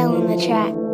tail on the track.